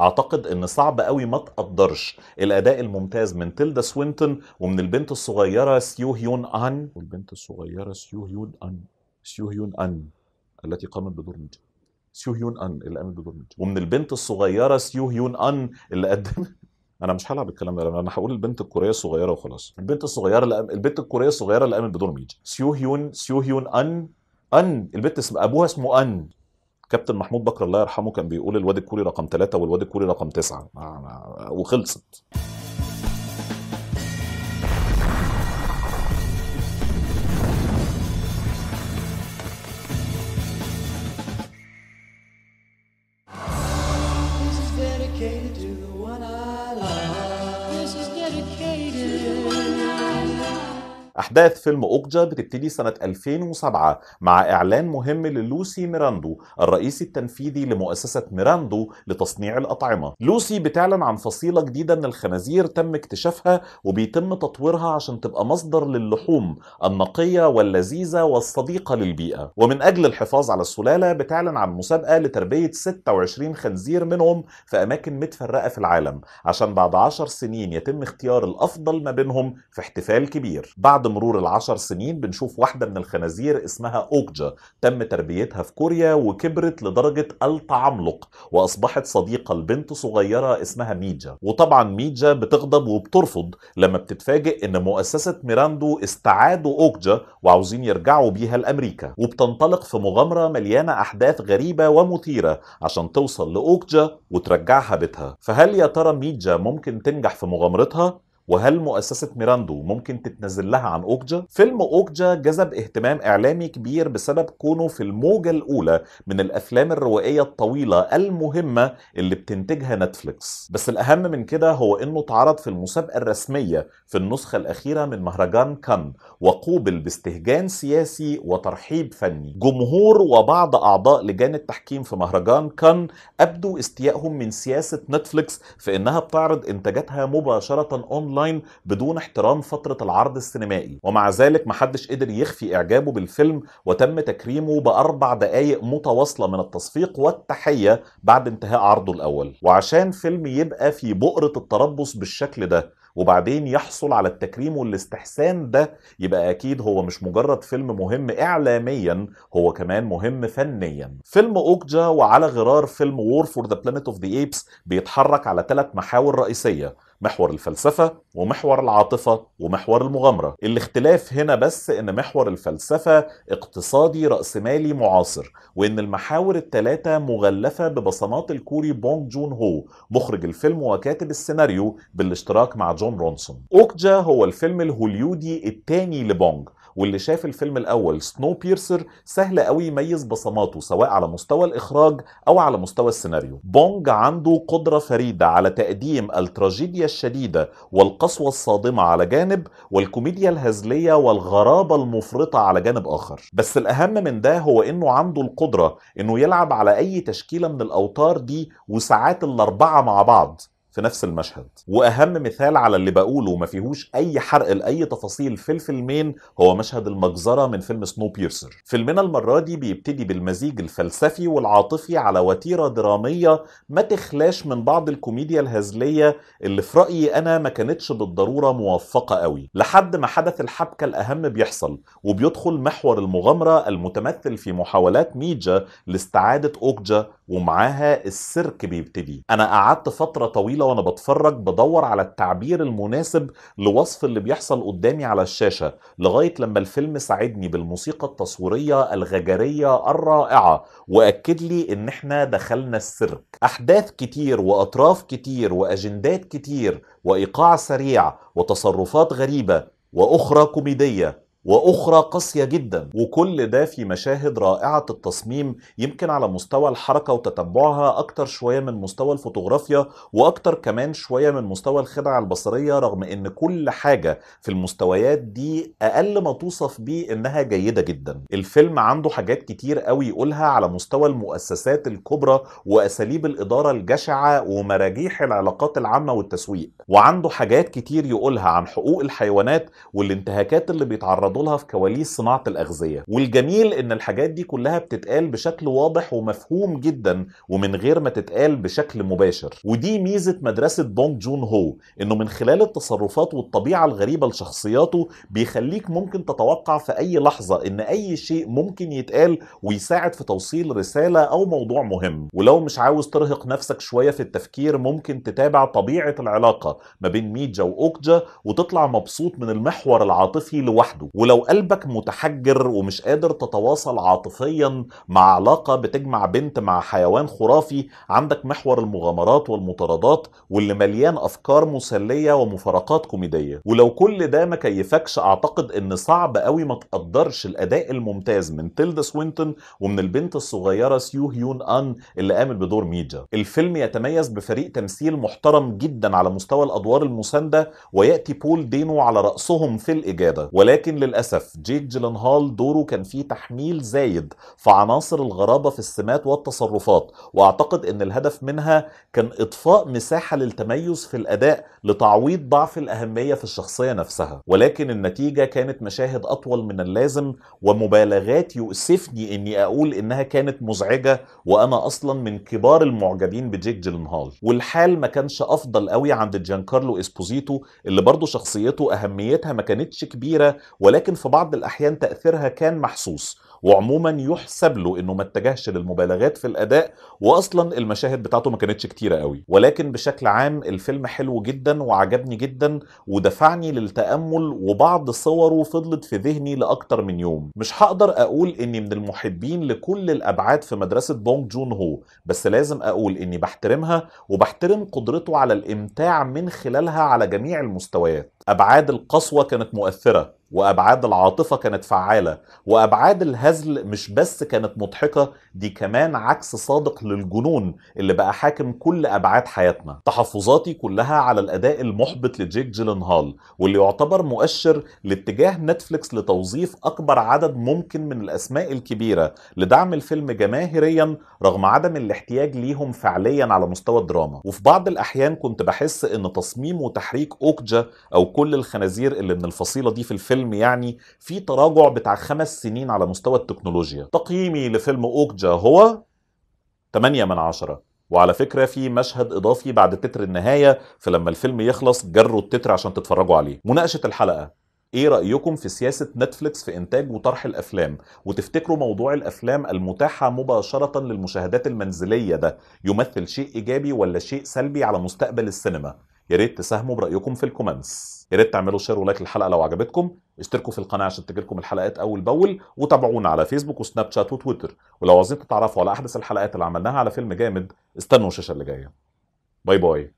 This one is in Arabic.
أعتقد إن صعب قوي ما تقدرش الأداء الممتاز من تيلدا سوينتون ومن البنت الصغيرة سيو هيون أن. والبنت الصغيرة سيو هيون أن. سيو هيون أن التي قامت بدور ميجا سيو هيون أن اللي قامت بدور ميجا ومن البنت الصغيرة سيو هيون أن اللي قدمت أنا مش هلعب الكلام ده أنا هقول البنت الكورية الصغيرة وخلاص. البنت الصغيرة اللي البنت الكورية الصغيرة اللي قامت بدور ميجا سيو هيون سيو هيون أن. أن. البنت اسم أبوها اسمه أن. كابتن محمود بكر الله يرحمه كان بيقول الواد الكوري رقم ثلاثة والواد الكوري رقم تسعة وخلصت This is dedicated to the one I love. This is dedicated. أحداث فيلم أوكجا بتبتدي سنة 2007 مع إعلان مهم للوسي ميراندو الرئيس التنفيذي لمؤسسة ميراندو لتصنيع الأطعمة. لوسي بتعلن عن فصيلة جديدة من الخنازير تم اكتشافها وبيتم تطويرها عشان تبقى مصدر للحوم النقية واللذيذة والصديقة للبيئة. ومن أجل الحفاظ على السلالة بتعلن عن مسابقة لتربية 26 خنزير منهم في أماكن متفرقة في العالم عشان بعد 10 سنين يتم اختيار الأفضل ما بينهم في احتفال كبير. بعد مرور العشر سنين بنشوف واحدة من الخنازير اسمها أوكجا تم تربيتها في كوريا وكبرت لدرجة التعملق وأصبحت صديقة لبنت صغيرة اسمها ميجا. وطبعا ميجا بتغضب وبترفض لما بتتفاجئ إن مؤسسة ميراندو استعادوا أوكجا وعاوزين يرجعوا بيها لأمريكا. وبتنطلق في مغامرة مليانة أحداث غريبة ومثيرة عشان توصل لأوكجا وترجعها بيتها. فهل يا ترى ميجا ممكن تنجح في مغامرتها؟ وهل مؤسسة ميراندو ممكن تتنازل لها عن أوكجا؟ فيلم أوكجا جذب اهتمام إعلامي كبير بسبب كونه في الموجة الأولى من الأفلام الروائية الطويلة المهمة اللي بتنتجها نتفليكس. بس الأهم من كده هو إنه اتعرض في المسابقة الرسمية في النسخة الأخيرة من مهرجان كان وقوبل باستهجان سياسي وترحيب فني. جمهور وبعض أعضاء لجان التحكيم في مهرجان كان أبدوا استيائهم من سياسة نتفليكس في إنها بتعرض إنتاجاتها مباشرة أونلاين. بدون احترام فترة العرض السينمائي. ومع ذلك محدش قدر يخفي إعجابه بالفيلم وتم تكريمه بأربع دقايق متواصلة من التصفيق والتحية بعد انتهاء عرضه الأول. وعشان فيلم يبقى في بؤرة التربص بالشكل ده وبعدين يحصل على التكريم والاستحسان ده يبقى أكيد هو مش مجرد فيلم مهم اعلاميا هو كمان مهم فنيا. فيلم أوكجا وعلى غرار فيلم War for the Planet of the Apes بيتحرك على ثلاث محاور رئيسية. محور الفلسفة ومحور العاطفة ومحور المغامرة. الاختلاف هنا بس إن محور الفلسفة اقتصادي رأسمالي معاصر وإن المحاور الثلاثة مغلفة ببصمات الكوري بونج جون هو مخرج الفيلم وكاتب السيناريو بالاشتراك مع جون رونسون. أوكجا هو الفيلم الهوليودي الثاني لبونج واللي شاف الفيلم الأول Snowpiercer سهل قوي يميز بصماته سواء على مستوى الإخراج أو على مستوى السيناريو. بونج عنده قدرة فريدة على تقديم التراجيديا الشديدة والقسوة الصادمة على جانب والكوميديا الهزلية والغرابة المفرطة على جانب آخر. بس الأهم من ده هو إنه عنده القدرة إنه يلعب على أي تشكيلة من الأوتار دي وساعات الأربعة مع بعض. في نفس المشهد. وأهم مثال على اللي بقوله وما فيهوش أي حرق لأي تفاصيل في الفيلمين هو مشهد المجزرة من فيلم سنو بيرسر. فيلمنا المرة دي بيبتدي بالمزيج الفلسفي والعاطفي على وتيرة درامية ما تخلاش من بعض الكوميديا الهزلية اللي في رأيي أنا ما كانتش بالضرورة موفقة قوي. لحد ما حدث الحبكة الأهم بيحصل وبيدخل محور المغامرة المتمثل في محاولات ميجا لاستعادة أوكجا ومعاها السيرك بيبتدي. أنا قعدت فترة طويلة وأنا بتفرج بدور على التعبير المناسب لوصف اللي بيحصل قدامي على الشاشة لغاية لما الفيلم ساعدني بالموسيقى التصويرية الغجرية الرائعة وأكد لي إن إحنا دخلنا السيرك. أحداث كتير وأطراف كتير وأجندات كتير وإيقاع سريع وتصرفات غريبة وأخرى كوميدية. وأخرى قاسية جدا. وكل ده في مشاهد رائعة التصميم يمكن على مستوى الحركة وتتبعها أكتر شوية من مستوى الفوتوغرافيا وأكتر كمان شوية من مستوى الخدع البصرية رغم إن كل حاجة في المستويات دي أقل ما توصف بيه إنها جيدة جدا. الفيلم عنده حاجات كتير قوي يقولها على مستوى المؤسسات الكبرى وأساليب الإدارة الجشعة ومراجيح العلاقات العامة والتسويق. وعنده حاجات كتير يقولها عن حقوق الحيوانات والانتهاكات اللي بيتعرضوا لها في كواليس صناعة الأغذية. والجميل إن الحاجات دي كلها بتتقال بشكل واضح ومفهوم جدا ومن غير ما تتقال بشكل مباشر. ودي ميزة مدرسة بونج جون هو إنه من خلال التصرفات والطبيعة الغريبة لشخصياته بيخليك ممكن تتوقع في أي لحظة إن أي شيء ممكن يتقال ويساعد في توصيل رسالة أو موضوع مهم. ولو مش عاوز ترهق نفسك شوية في التفكير ممكن تتابع طبيعة العلاقة ما بين ميجا واوكجا وتطلع مبسوط من المحور العاطفي لوحده. ولو قلبك متحجر ومش قادر تتواصل عاطفيا مع علاقة بتجمع بنت مع حيوان خرافي عندك محور المغامرات والمطاردات واللي مليان أفكار مسلية ومفارقات كوميدية. ولو كل ده ما كيفكش أعتقد إن صعب قوي ما تقدرش الأداء الممتاز من تيلدا سوينتون ومن البنت الصغيرة سيو هيون أن اللي قامت بدور ميجا. الفيلم يتميز بفريق تمثيل محترم جدا على مستوى الأدوار المساندة ويأتي بول دينو على رأسهم في الاجاده ولكن للأسف جيك جيلنهال دوره كان فيه تحميل زايد في عناصر الغرابة في السمات والتصرفات وأعتقد إن الهدف منها كان اضفاء مساحة للتميز في الأداء لتعويض ضعف الأهمية في الشخصية نفسها. ولكن النتيجة كانت مشاهد أطول من اللازم ومبالغات يؤسفني إني أقول إنها كانت مزعجة وأنا أصلا من كبار المعجبين بجيك جيلنهال. والحال ما كانش أفضل قوي عند جانكارلو إسبوزيتو اللي برضه شخصيته أهميتها ما كانتش كبيرة ولكن في بعض الأحيان تأثيرها كان محسوس وعموما يحسب له إنه ما اتجهش للمبالغات في الأداء واصلا المشاهد بتاعته ما كانتش كتيرة قوي. ولكن بشكل عام الفيلم حلو جدا وعجبني جدا ودفعني للتأمل وبعض صوره فضلت في ذهني لأكتر من يوم. مش هقدر أقول إني من المحبين لكل الأبعاد في مدرسة بونج جون هو بس لازم أقول إني بحترمها وبحترم قدرته على الإمتاع من خلالها على جميع المستويات. أبعاد القسوة كانت مؤثرة. وأبعاد العاطفة كانت فعالة وأبعاد الهزل مش بس كانت مضحكة دي كمان عكس صادق للجنون اللي بقى حاكم كل أبعاد حياتنا. تحفظاتي كلها على الأداء المحبط لجيك جيلنهال واللي يعتبر مؤشر لاتجاه نتفليكس لتوظيف أكبر عدد ممكن من الأسماء الكبيرة لدعم الفيلم جماهيريا رغم عدم الاحتياج ليهم فعليا على مستوى الدراما. وفي بعض الأحيان كنت بحس إن تصميم وتحريك أوكجا أو كل الخنازير اللي من الفصيلة دي في الفيلم يعني في تراجع بتاع خمس سنين على مستوى التكنولوجيا. تقييمي لفيلم اوكجا هو 8 من عشرة. وعلى فكرة في مشهد إضافي بعد تتر النهاية فلما الفيلم يخلص جروا التتر عشان تتفرجوا عليه. مناقشة الحلقة. إيه رأيكم في سياسة نتفليكس في إنتاج وطرح الأفلام؟ وتفتكروا موضوع الأفلام المتاحة مباشرة للمشاهدات المنزلية ده يمثل شيء إيجابي ولا شيء سلبي على مستقبل السينما؟ يا ريت تساهموا برأيكم في ال comments. يا ريت تعملوا share و like للحلقة لو عجبتكم. اشتركوا في القناة عشان تجيلكم الحلقات أول بأول. وتابعونا على فيسبوك وسناب شات وتويتر. ولو عايزين تتعرفوا على أحدث الحلقات اللي عملناها على فيلم جامد استنوا الشاشة اللي جاية. bye bye.